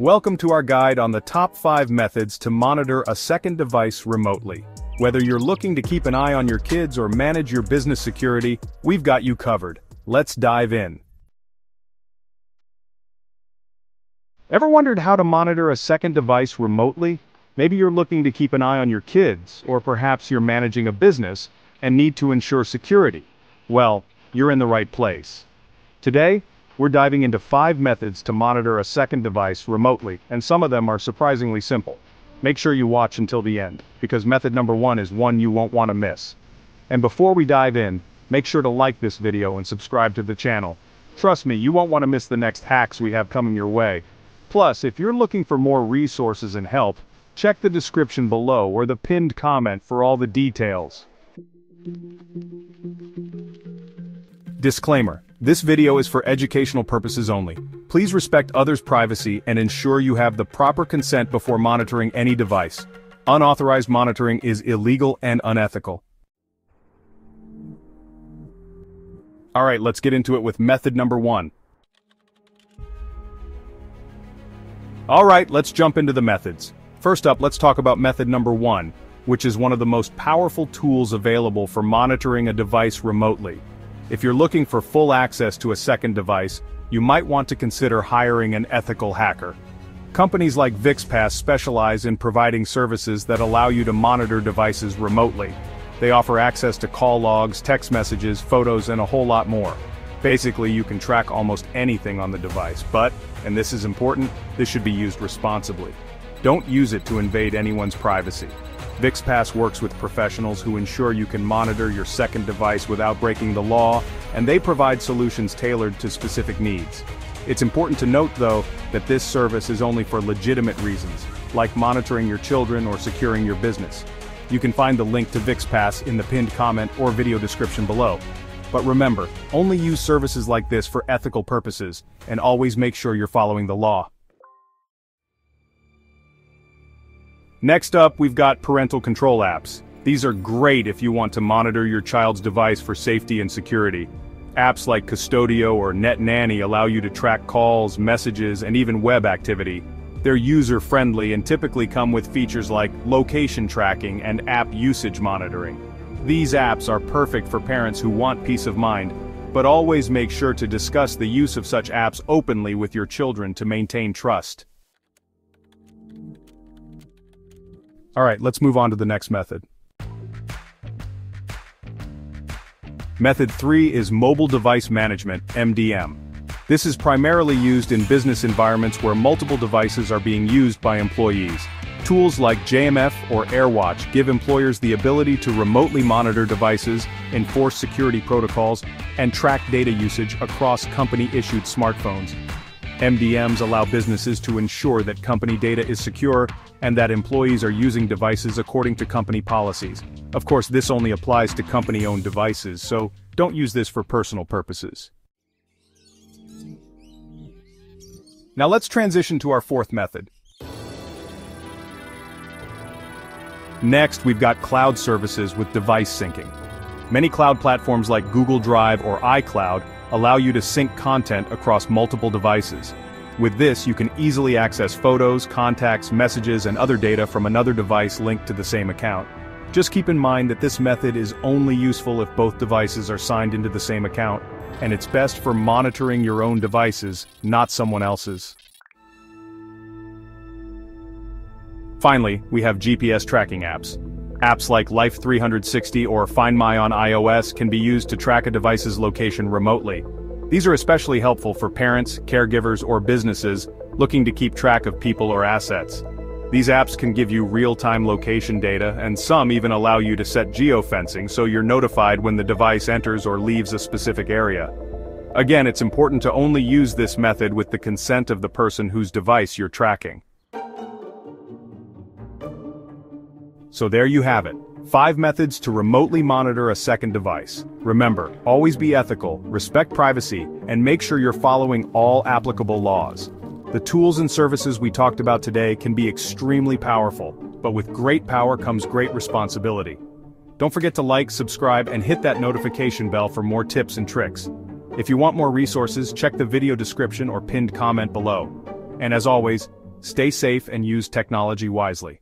Welcome to our guide on the top 5 methods to monitor a second device remotely. Whether you're looking to keep an eye on your kids or manage your business security, we've got you covered. Let's dive in. Ever wondered how to monitor a second device remotely? Maybe you're looking to keep an eye on your kids, or perhaps you're managing a business and need to ensure security. Well, you're in the right place. Today, we're diving into five methods to monitor a second device remotely, and some of them are surprisingly simple. Make sure you watch until the end, because method number one is one you won't want to miss. And before we dive in, make sure to like this video and subscribe to the channel. Trust me, you won't want to miss the next hacks we have coming your way. Plus, if you're looking for more resources and help, check the description below or the pinned comment for all the details. Disclaimer. This video is for educational purposes only. Please respect others' privacy and ensure you have the proper consent before monitoring any device. Unauthorized monitoring is illegal and unethical. Alright, let's get into it with method number one. Alright, let's jump into the methods. First up, let's talk about method number one, which is one of the most powerful tools available for monitoring a device remotely. If you're looking for full access to a second device, you might want to consider hiring an ethical hacker. Companies like VixPass specialize in providing services that allow you to monitor devices remotely. They offer access to call logs, text messages, photos, and a whole lot more. Basically, you can track almost anything on the device, but, and this is important, this should be used responsibly. Don't use it to invade anyone's privacy. VixPass works with professionals who ensure you can monitor your second device without breaking the law, and they provide solutions tailored to specific needs. It's important to note though, that this service is only for legitimate reasons, like monitoring your children or securing your business. You can find the link to VixPass in the pinned comment or video description below. But remember, only use services like this for ethical purposes, and always make sure you're following the law. Next up, we've got parental control apps. These are great if you want to monitor your child's device for safety and security. Apps like Qustodio or NetNanny allow you to track calls, messages, and even web activity. They're user-friendly and typically come with features like location tracking and app usage monitoring. These apps are perfect for parents who want peace of mind, but always make sure to discuss the use of such apps openly with your children to maintain trust. Alright, let's move on to the next method. Method 3 is Mobile Device Management, MDM. This is primarily used in business environments where multiple devices are being used by employees. Tools like Jamf or AirWatch give employers the ability to remotely monitor devices, enforce security protocols, and track data usage across company-issued smartphones. MDMs allow businesses to ensure that company data is secure and that employees are using devices according to company policies. Of course, this only applies to company-owned devices, so don't use this for personal purposes. Now let's transition to our fourth method. Next, we've got cloud services with device syncing. Many cloud platforms like Google Drive or iCloud allow you to sync content across multiple devices. With this, you can easily access photos, contacts, messages, and other data from another device linked to the same account. Just keep in mind that this method is only useful if both devices are signed into the same account, and it's best for monitoring your own devices, not someone else's. Finally, we have GPS tracking apps. Apps like Life 360 or Find My on iOS can be used to track a device's location remotely. These are especially helpful for parents, caregivers, or businesses looking to keep track of people or assets. These apps can give you real-time location data, and some even allow you to set geofencing so you're notified when the device enters or leaves a specific area. Again, it's important to only use this method with the consent of the person whose device you're tracking. So there you have it. Five methods to remotely monitor a second device. Remember, always be ethical, respect privacy, and make sure you're following all applicable laws. The tools and services we talked about today can be extremely powerful, but with great power comes great responsibility. Don't forget to like, subscribe, and hit that notification bell for more tips and tricks. If you want more resources, check the video description or pinned comment below. And as always, Stay safe and use technology wisely.